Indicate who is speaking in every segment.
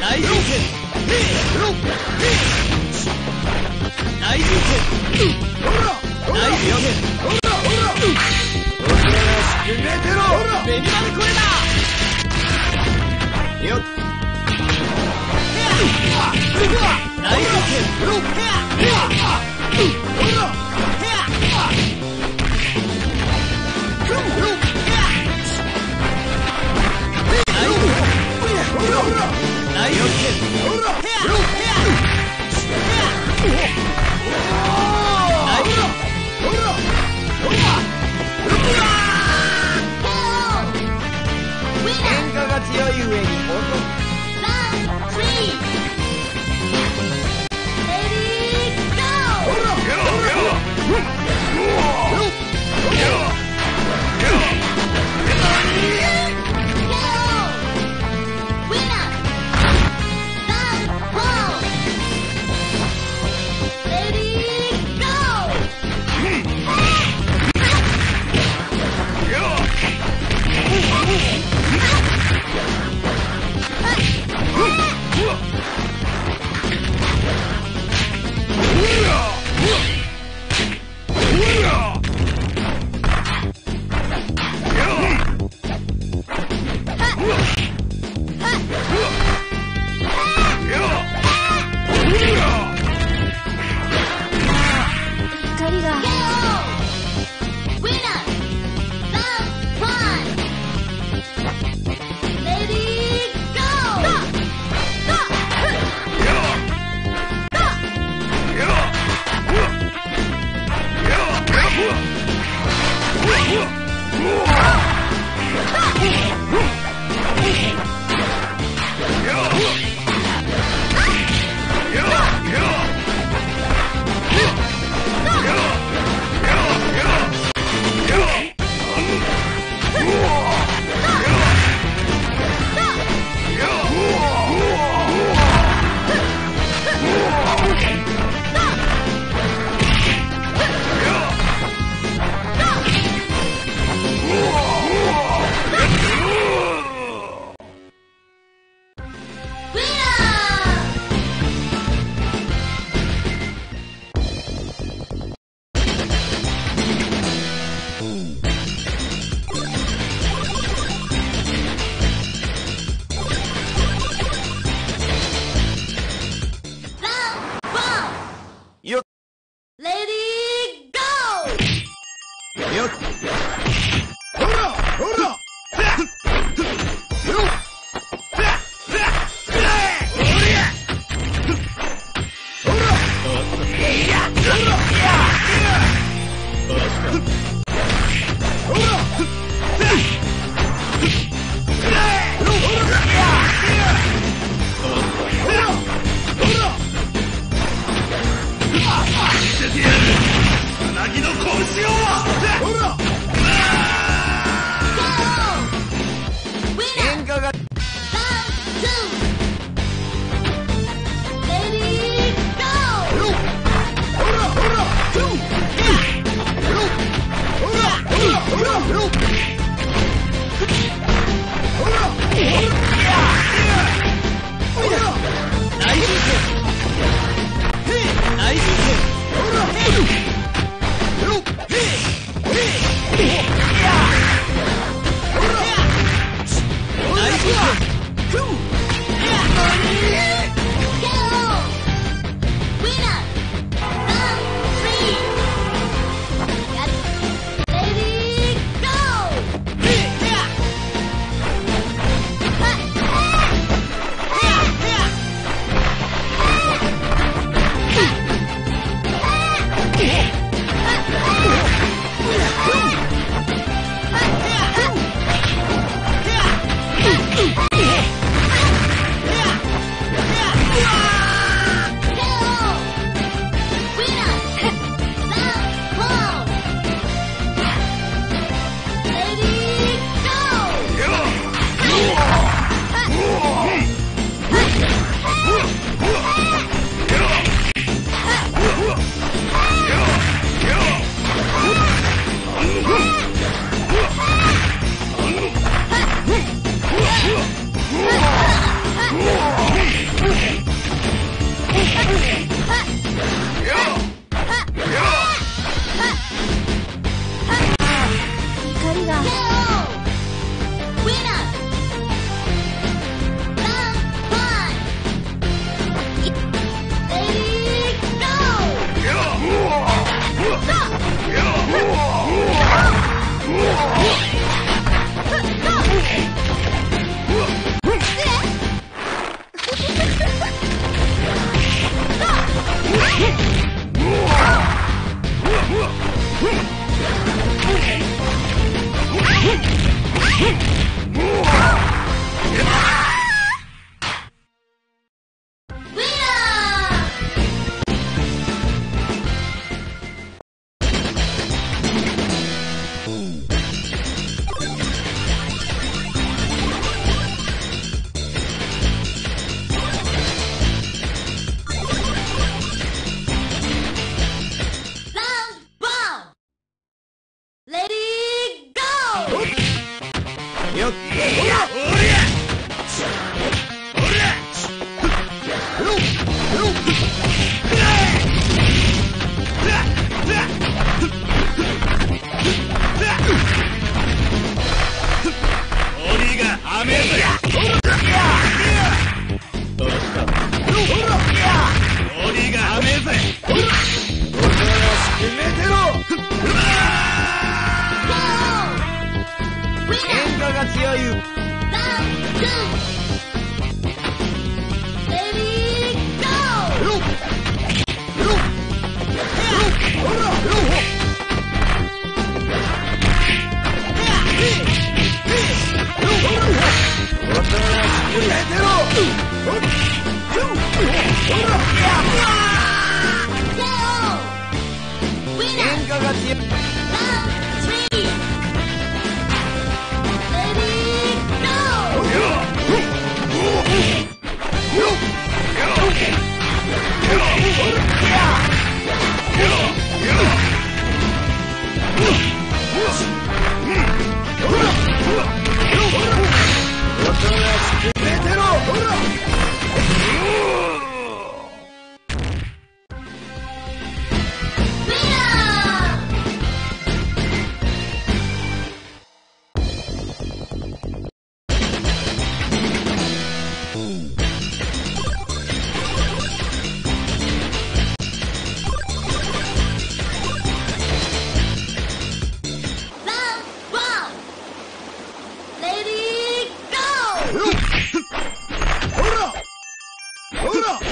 Speaker 1: 大神剣 yeah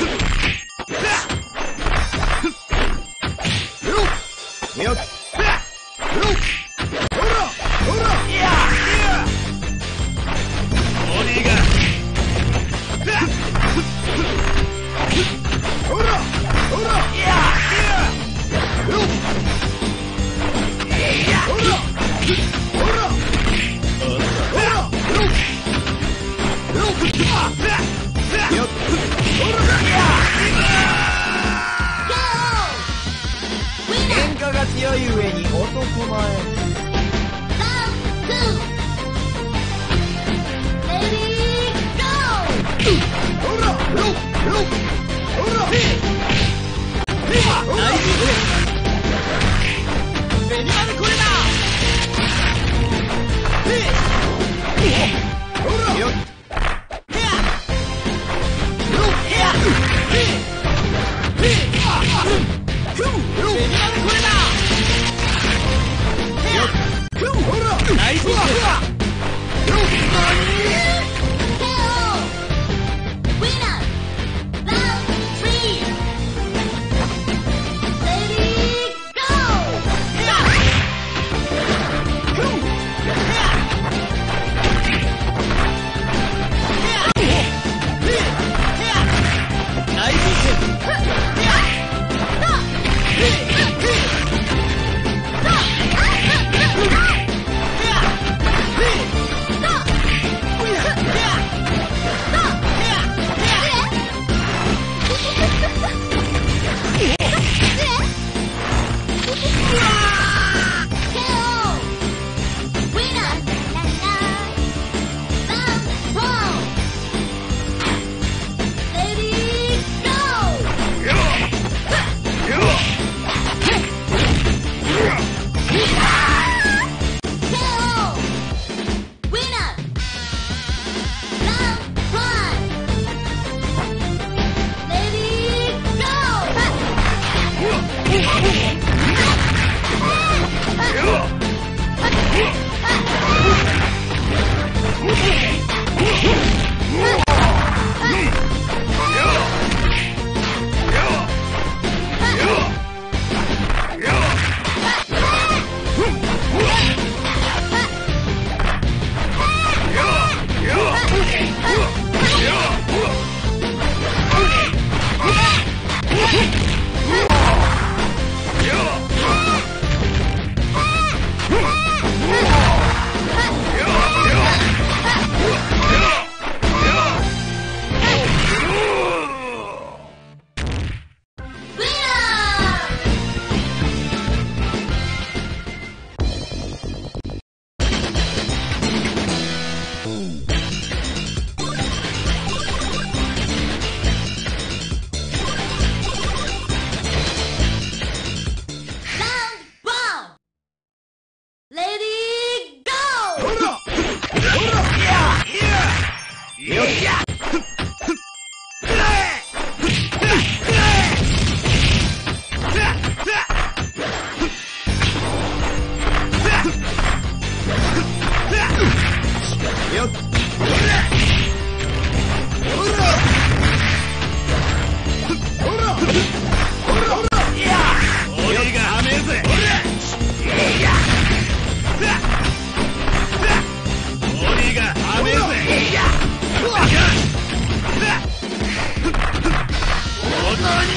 Speaker 1: ベ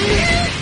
Speaker 1: Yeah!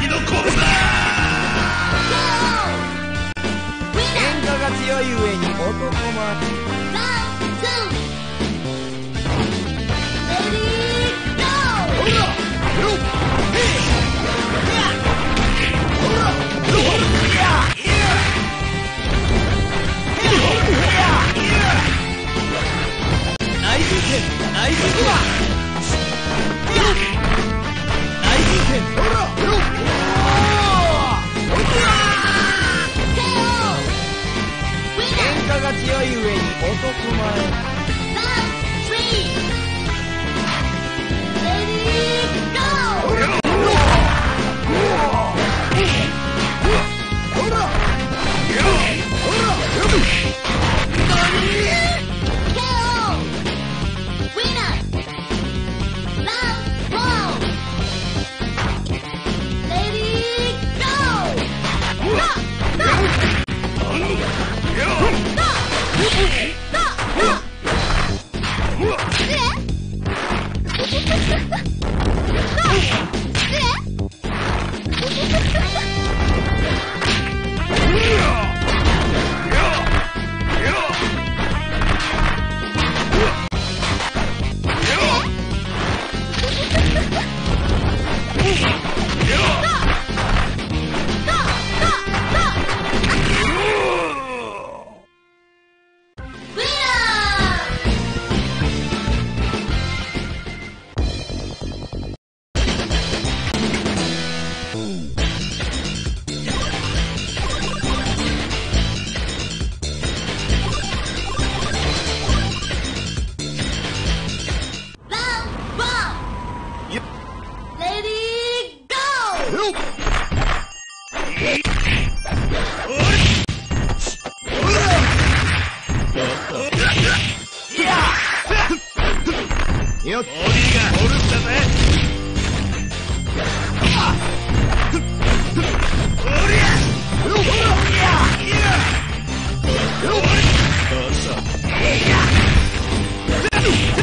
Speaker 1: 喧嘩が強い上に男前喧男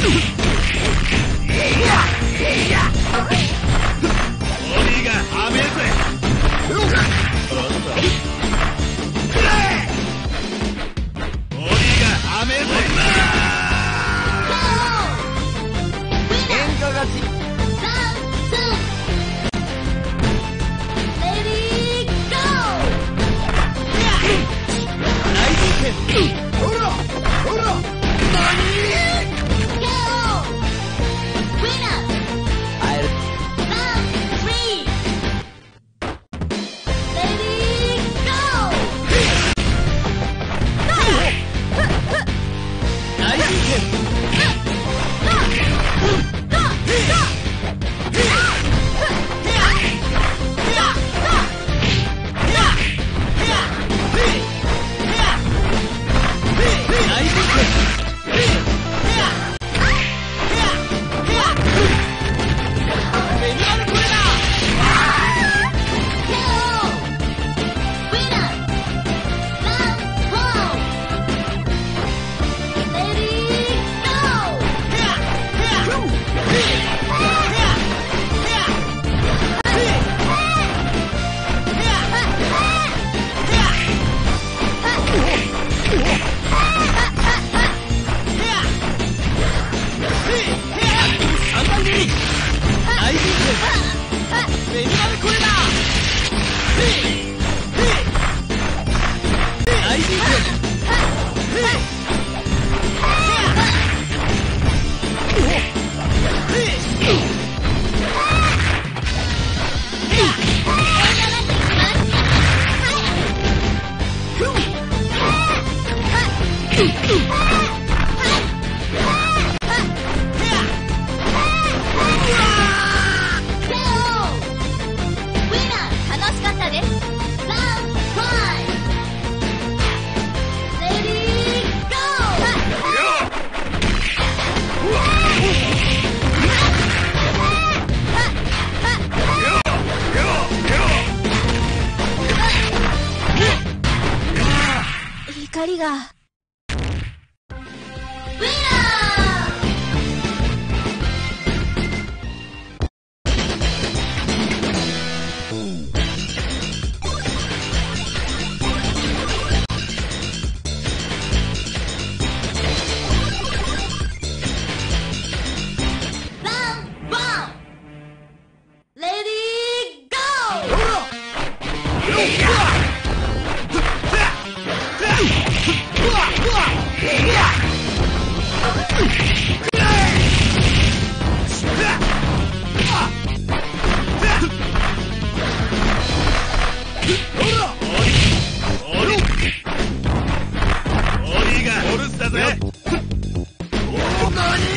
Speaker 1: 喧
Speaker 2: 光が。
Speaker 1: money!